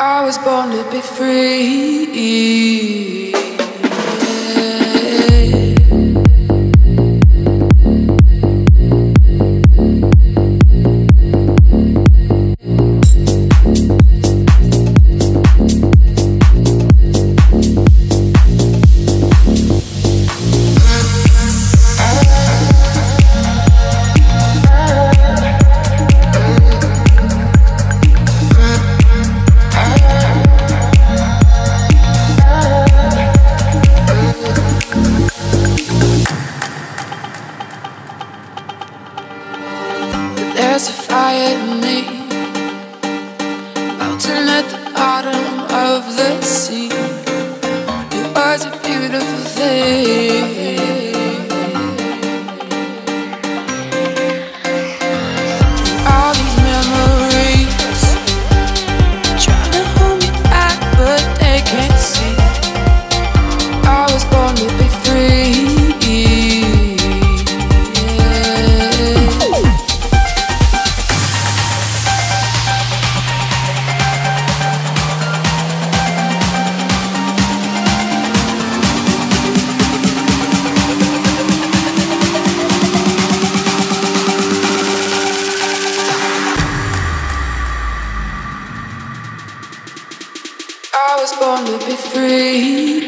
I was born to be free. In me, melting at the bottom of the sea. It was a beautiful thing. I was born to be free.